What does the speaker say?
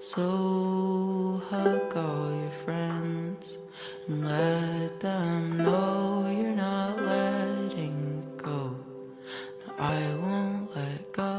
So hug all your friends and let them know you're not letting go. No, I won't let go.